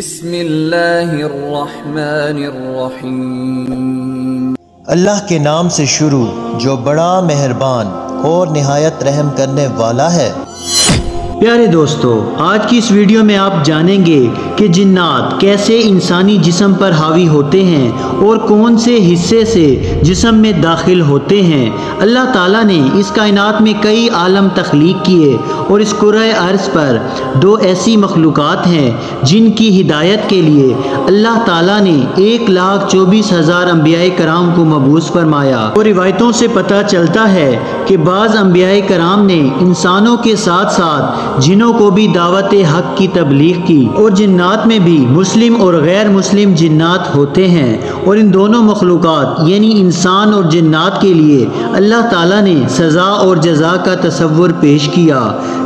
बिस्मिल्लाहिर्रहमानिर्रहीम। अल्लाह के नाम से शुरू जो बड़ा मेहरबान और नहायत रहम करने वाला है प्यारे दोस्तों, आज की इस वीडियो में आप जानेंगे कि जिन्नात कैसे इंसानी जिस्म पर हावी होते हैं और कौन से हिस्से से जिस्म में दाखिल होते हैं। अल्लाह ताला ने इस कायनात में कई आलम तख्लीक किए और इस कुरय अर्ज़ पर दो ऐसी मखलूक़ात हैं जिनकी हिदायत के लिए अल्लाह ताला ने एक लाख चौबीस हज़ार अम्बिया कराम को मबूस फरमाया। और रिवायतों से पता चलता है कि बाज़ अम्बिया कराम ने इंसानों के साथ साथ जिनों को भी दावत हक की तबलीग की और जिन्नात में भी मुस्लिम और गैर मुस्लिम जिन्नात होते हैं और इन दोनों मखलूक यानी इंसान और जिन्नात के लिए अल्लाह ताला ने सज़ा और जजा का तस्वुर पेश किया।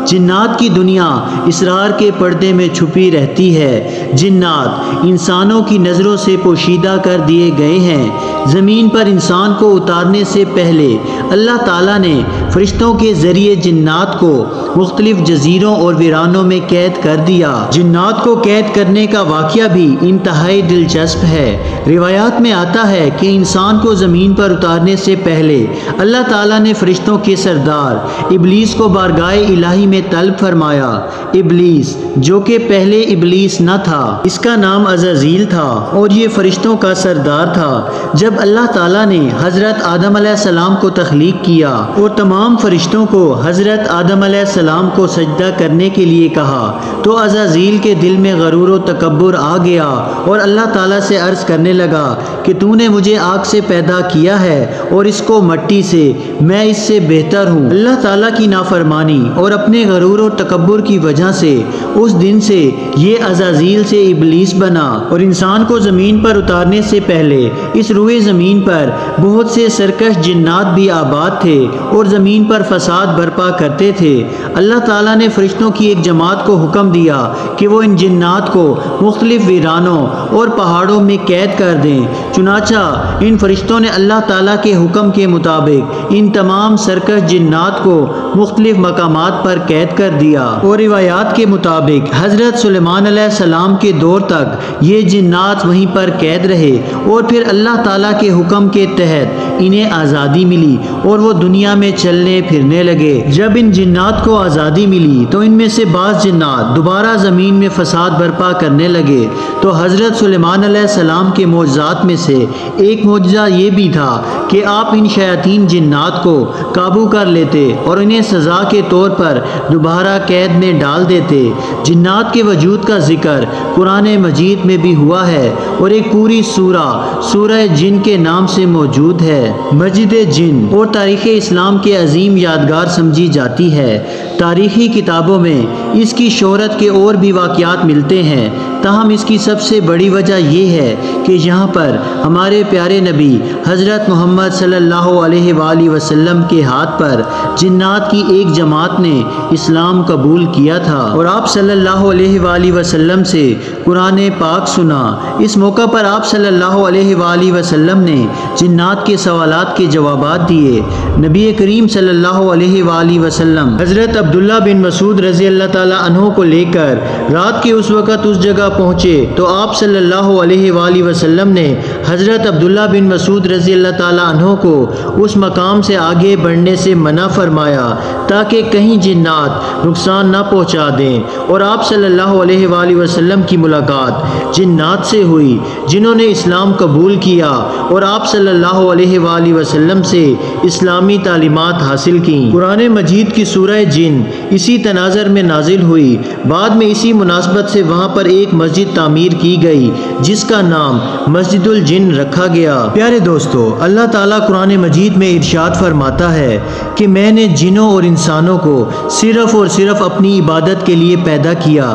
जिन्नात की दुनिया इसरार के पर्दे में छुपी रहती है। जिन्नात इंसानों की नज़रों से पोशीदा कर दिए गए हैं। ज़मीन पर इंसान को उतारने से पहले अल्लाह ताला ने फरिश्तों के ज़रिए जिन्नात को मुख्तलिफ़ जजीरों और वीरानों में कैद कर दिया। जिन्नात को कैद करने का वाक़ भी इंतहाई दिलचस्प है। रिवायात में आता है कि इंसान को ज़मीन पर उतारने से पहले अल्लाह ताला ने फरिश्तों के सरदार इबलीस को बारगाह इलाही में तलब फरमाया। इबलीस, जो कि पहले इबलीस न था, इसका नाम अजील था और ये फरिश्तों का सरदार था। जब अल्लाह ताला ने हज़रत आदम सलाम को तख्लीक किया और तमाम फरिश्तों को हज़रत आदम सलाम को सजदा करने के लिए कहा तो अजाजील के दिल में गरूर व तकबर आ गया और अल्लाह ताला से अर्ज़ करने लगा कि तूने मुझे आग से पैदा किया है और इसको मट्टी से मैं इससे बेहतर हूँ। अल्लाह ताला की नाफरमानी और अपने गरूर और तकबर की वजह से उस दिन से ये अजाजील से इबलीस बना और इंसान को ज़मीन पर उतारने से पहले इस रुए ज़मीन पर बहुत से सरकश जिन्नात भी आबाद थे और ज़मीन पर फसाद बर्पा करते थे। अल्लाह ताला ने फरिश्तों की एक जमात को हुक्म दिया कि वो इन जिन्नात को मुख्तलिफ़ वीरानों और पहाड़ों में कैद कर दें। चुनाचा इन फरिश्तों ने अल्लाह ताला के हुक्म के मुताबिक इन तमाम सरकस जिन्नात को मुख्तलिफ़ मकाम पर कैद कर दिया। और रिवायात के मुताबिक, हज़रत सलेमान सलाम के दौर तक ये जिन्नात वहीं पर कैद रहे और फिर अल्लाह ताला के हुक्म के तहत इन्हें आज़ादी मिली और वो दुनिया में चलने फिरने लगे। जब इन जिन्नात को आज़ादी मिली तो इनमें से बाज़ जिन्नात दोबारा ज़मीन में फसाद बर्पा करने लगे। तो हज़रत सलेमान सलाम के मोजात में से एक मुआजा ये भी था कि आप इन शयातीन जिन्नात को काबू कर लेते और इन्हें सज़ा के तौर पर दोबारा कैद में डाल देते। जिन्नात के वजूद का ज़िक्र कुरान मजीद में भी हुआ है और एक पूरी सूरा सूरह जिन के नाम से मौजूद है। मस्जिद जिन और तारीख़ इस्लाम के अजीम यादगार समझी जाती है। तारीख़ी किताबों में इसकी शहरत के और भी वाक़ात मिलते हैं। ताहम इसकी सबसे बड़ी वजह यह है कि यहाँ पर हमारे प्यारे नबी हज़रत मोहम्मद सल्लल्लाहु अलैहि के हाथ पर जिन्नात की एक जमात ने इस्लाम कबूल किया था। और आप सल्लल्लाहु अलैहि से कुरान पाक सुना। इस मौका पर आप सल्लल्लाहु अलैहि ने जिन्नात के सवालात के जवाब दिए। नबी करीम सल्लल्लाहु अलैहि हज़रत अब्दुल्ला बिन मसूद रज़ी अल्लाह तहों को लेकर रात के उस वक़्त उस जगह पहुँचे तो आप सल्लल्लाहु अलैहि वसल्लम ने हज़रत अब्दुल्ला बिन मसूद रज़ी अल्लाह तहों को उस मकाम से आगे बढ़ने से मना फरमाया, ताकि कहीं जिन्नात नुकसान ना पहुँचा दें। और आप सल्लल्लाहु अलैहि वसल्लम की मुलाकात जिन्नात से हुई, जिन्होंने इस्लाम कबूल किया और आप सल्लल्लाहु अलैहि वसल्लम से इस्लामी तालीमत हासिल की। कुरान मजीद की सूरह जिन इसी तनाज़र में नाजिल हुई। बाद में इसी मुनासबत से वहाँ पर एक मस्जिद तामीर की गई, जिसका नाम मस्जिदुल जिन रखा गया। प्यारे दोस्तों, अल्लाह ताला कुरान मजीद में इर्शाद फरमाता है कि मैंने जिनों और इंसानों को सिर्फ़ और सिर्फ़ अपनी इबादत के लिए पैदा किया,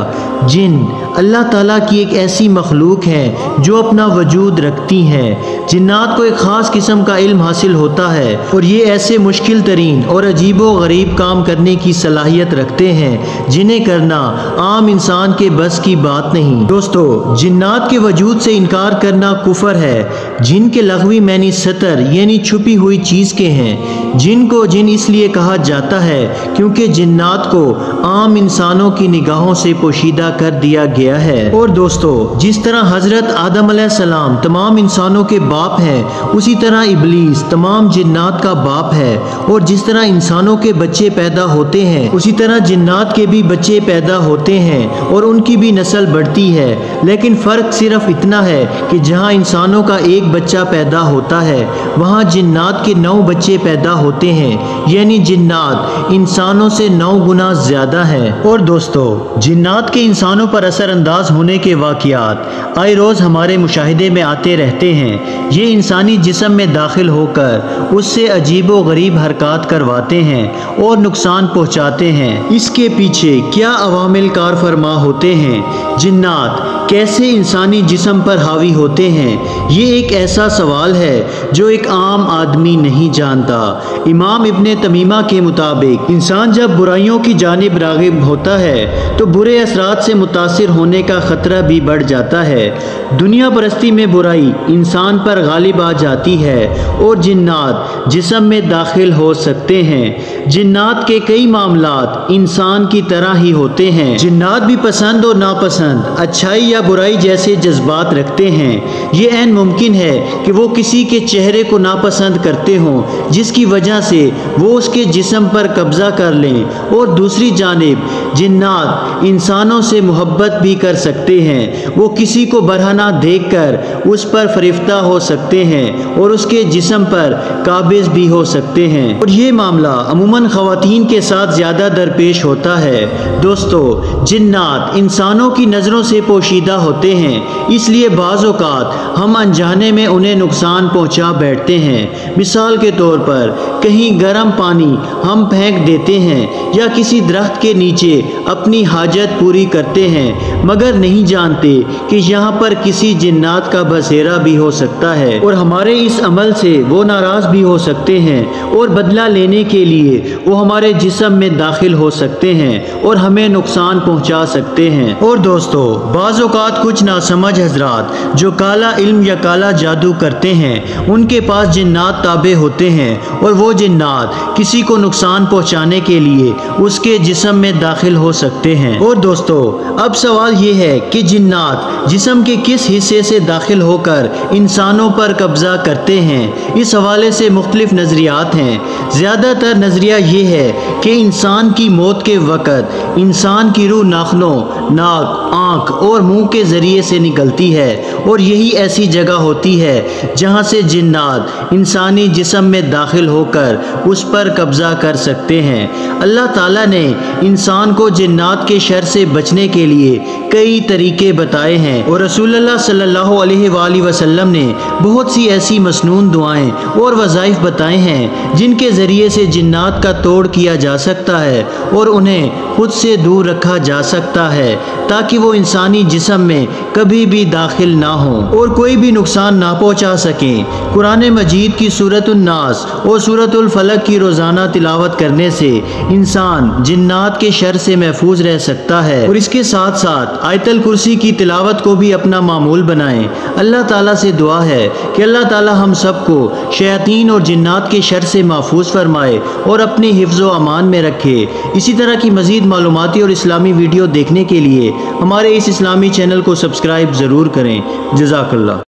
जिन अल्लाह ताला की एक ऐसी मखलूक है जो अपना वजूद रखती हैं। जिन्नात को एक ख़ास किस्म का इल्म हासिल होता है और ये ऐसे मुश्किल तरीन और अजीब गरीब काम करने की सलाहियत रखते हैं, जिन्हें करना आम इंसान के बस की बात नहीं। दोस्तों, जिन्नात के वजूद से इनकार करना कुफर है जिन के लघवी मैनी सतर यानी छुपी हुई चीज़ के हैं, जिनको जिन इसलिए कहा जाता है क्योंकि जिन्नात को आम इंसानों की निगाहों से पोशीदा कर दिया गया है। और दोस्तों, जिस तरह हज़रत आदम सलाम तमाम इंसानों के बाप हैं, उसी तरह इबलीस तमाम जिन्नात का बाप है। और जिस तरह इंसानों के बच्चे पैदा होते हैं, उसी तरह जिन्नात के भी बच्चे पैदा होते हैं और उनकी भी नस्ल बढ़ती है। लेकिन फ़र्क सिर्फ़ इतना है कि जहाँ इंसानों का एक बच्चा पैदा होता है, वहाँ जिन्नात के नौ बच्चे पैदा होते हैं। यानी जिन्नात इंसानों से नौ गुना ज़्यादा है। और दोस्तों, जिन्नात के इंसानों पर असरअंदाज होने के वाक़ात आए रोज़ हमारे मुशाहिदे में आते रहते हैं। ये इंसानी जिसम में दाखिल होकर उससे अजीब व गरीब हरकत करवाते हैं और नुकसान पहुँचाते हैं। इसके पीछे क्या अवामिल कार फरमा होते हैं? जिन्नात कैसे इंसानी जिसम पर हावी होते हैं? ये एक ऐसा सवाल है जो एक आम आदमी नहीं जानता। इमाम इबन तमीमा के मुताबिक, इंसान जब बुराइयों की जानब रागब होता है तो बुरे असरात से मुतासर होने का ख़तरा भी बढ़ जाता है। दुनिया परस्ती में बुराई इंसान पर गालिब आ जाती है और जिन्नात जिसम में दाखिल हो सकते हैं। जिन्नात के कई मामलात इंसान की तरह ही होते हैं। जिन्नात भी पसंद और नापसंद, अच्छाई या बुराई जैसे जज्बात रखते हैं। ये एन मुमकिन है कि वो किसी के चेहरे को नापसंद करते हों, जिसकी वजह से वो उसके जिसम पर कब्ज़ा कर लें। और दूसरी जानब, जिन्नात इंसानों से मोहब्बत भी कर सकते हैं। वो किसी को बरहना देख कर उस पर फरिफ्ता हो सकते हैं और उसके जिसम पर काबिज भी हो सकते हैं। और ये मामला अमूमन ख़वातीन के साथ ज़्यादा दरपेश होता है। दोस्तों, जिन्नात इंसानों की नज़रों से पोशीदा होते हैं, इसलिए बाज़ात हम अनजाने में उन्हें नुकसान पहुँचा बैठते हैं। मिसाल के तौर पर, कहीं गर्म पानी हम फेंक देते हैं या किसी दरख्त के नीचे अपनी हाजत पूरी करते हैं, मगर नहीं जानते कि यहाँ पर किसी जिन्नात का बसेरा भी हो सकता है और हमारे इस अमल से वो नाराज़ भी हो सकते हैं और बदला लेने के लिए वो हमारे जिसम में दाखिल हो सकते हैं और हमें नुकसान पहुँचा सकते हैं। और दोस्तों बाज़ात कुछ नासमझ हजरात जो काला इल्म या काला जादू करते हैं, उनके पास जिन्नात ताबे होते हैं और वो जिन्नात किसी को नुकसान पहुँचाने के लिए उसके जिसम में दाखिल हो सकते हैं। और दोस्तों, अब सवाल ये है कि जिन्नात जिसम के किस हिस्से से दाखिल होकर इंसानों पर कब्ज़ा करते हैं। इस हवाले से मुख्तलिफ़ नज़रियात हैं। ज़्यादातर नज़रिया ये है कि इंसान की मौत के वक़्त इंसान की रूह नाखनों नाक, आँख और मुँह के ज़रिए से निकलती है और यही ऐसी जगह होती है जहाँ से जिन्नात, इंसानी जिसम में दाखिल होकर उस पर कब्ज़ा कर सकते हैं। अल्लाह ताला ने इंसान को जिन्नात के शर से बचने के लिए कई तरीके बताए हैं और रसूलुल्लाह सल्लल्लाहु अलैहि वसल्लम ने बहुत सी ऐसी मसनून दुआएँ और वज़ाइफ बताए हैं जिनके ज़रिए से जिन्नात का तोड़ किया जा सकता है और उन्हें खुद से दूर रखा जा सकता है। ताकि वो इंसानी जिसम में कभी भी दाखिल ना हो और कोई भी नुकसान ना पहुँचा सकें। कुरान मजीद की सूरतुलनास और सूरतुलफलक की रोज़ाना तिलावत करने से इंसान जिन्नात के शर से महफूज रह सकता है और इसके साथ साथ आयतल कुर्सी की तिलावत को भी अपना मामूल बनाएँ। अल्लाह ताला से दुआ है कि अल्लाह ताला हम सबको शयातीन और जिन्नात के शर से महफूज फरमाए और अपने हिफ्ज़ अमान में रखे। इसी तरह की मज़ीद मालूमती और इस्लामी वीडियो देखने के लिए हमारे इस इस्लामी चैनल को सब्सक्राइब ज़रूर करें। जजाकल्ला